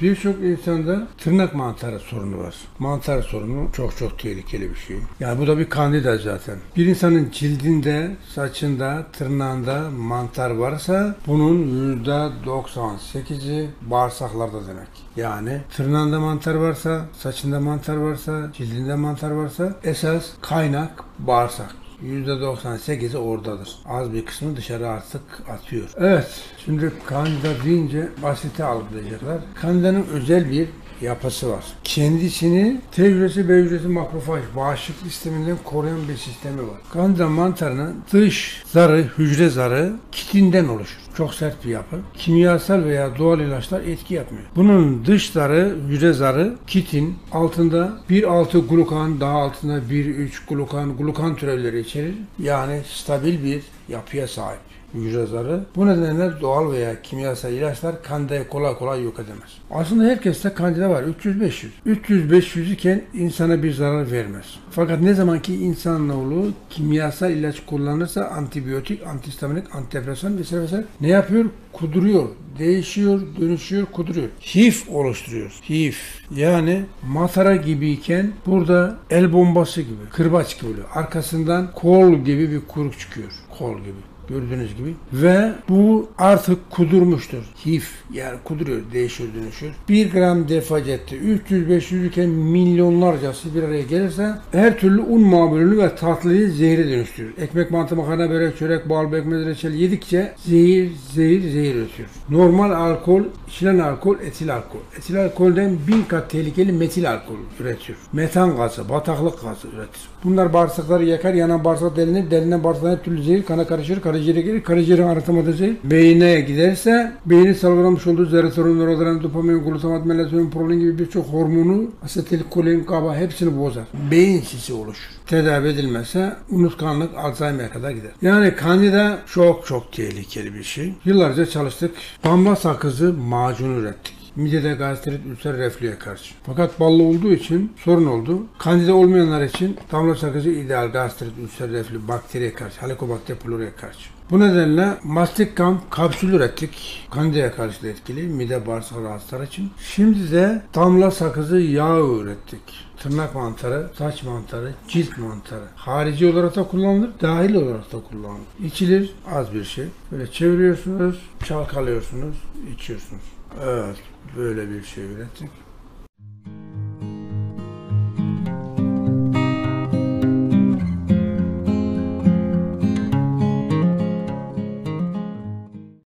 Birçok insanda tırnak mantarı sorunu var. Mantar sorunu çok çok tehlikeli bir şey. Yani bu da bir kandida zaten. Bir insanın cildinde, saçında, tırnağında mantar varsa bunun %98'i bağırsaklarda demek. Yani tırnağında mantar varsa, saçında mantar varsa, cildinde mantar varsa esas kaynak bağırsak. %98'i oradadır. Az bir kısmı dışarı artık atıyor. Evet, şimdi kandida deyince basite algılayacaklar. Kandidanın özel bir yapısı var. Kendisini T hücresi, B hücresi, makrofaj, bağışıklık sisteminden koruyan bir sistemi var. Kandida mantarının dış zarı, hücre zarı kitinden oluşur. Çok sert bir yapı. Kimyasal veya doğal ilaçlar etki yapmıyor. Bunun dış zarı, hücre zarı kitin altında 1,6 glukan, daha altında 1,3 glukan, glukan türevleri içerir. Yani stabil bir yapıya sahip hücre zarı. Bu nedenle doğal veya kimyasal ilaçlar kandidayı kolay kolay yok edemez. Aslında herkeste kandida var. 300-500. 300-500 iken insana bir zarar vermez. Fakat ne zaman ki insanoğlu kimyasal ilaç kullanırsa antibiyotik, antihistaminik, antidepresan vesaire vesaire ne yapıyor? Kuduruyor, değişiyor, dönüşüyor, kuduruyor. Hif oluşturuyor. Hif. Yani matara gibiyken burada el bombası gibi, kırbaç gibi. Arkasından kol gibi bir kuruk çıkıyor. Kol gibi gördüğünüz gibi ve bu artık kudurmuştur. Hif yani kuduruyor, değişiyor, dönüşüyor. 1 gram defacette 300-500 iken milyonlarcası bir araya gelirse her türlü un mamulünü ve tatlıyı zehre dönüştürür. Ekmek, mantı, makarna, börek, çörek, bal, bekmez, reçel yedikçe zehir, zehir, zehir üretiyor. Normal alkol, içilen alkol, etil alkol. Etil alkolden bin kat tehlikeli metil alkol üretiyor. Metan gazı, bataklık gazı üretir. Bunlar bağırsakları yakar, yanan bağırsak delinir, delinen bağırsaklar her türlü zehir kana karışır, karaciğere gelir, karaciğerin arıtamadığı zehir beyine giderse beynin salgılamış olduğu serotonin, noradrenalin, dopamin, glutamat, melatonin, prolin gibi birçok hormonu, asetilkolin, kaba hepsini bozar. Beyin sisi oluşur. Tedavi edilmezse unutkanlık Alzheimer kadar gider. Yani kandida çok çok tehlikeli bir şey. Yıllarca çalıştık. Damla sakızı macunu ürettik. Midede gastrit, ülser, reflüye karşı. Fakat ballı olduğu için sorun oldu. Kandida olmayanlar için damla sakızı ideal gastrit, ülser, reflü, bakteriye karşı, helikobakter pylori'ye karşı. Bu nedenle mastikam kapsül ürettik. Kandidaya karşı da etkili. Mide bağırsak rahatsızlar için. Şimdi de damla sakızı yağı ürettik. Tırnak mantarı, saç mantarı, cilt mantarı. Harici olarak da kullanılır, dahil olarak da kullanılır. İçilir az bir şey. Böyle çeviriyorsunuz, çalkalıyorsunuz, içiyorsunuz. Evet, böyle bir şey ürettik.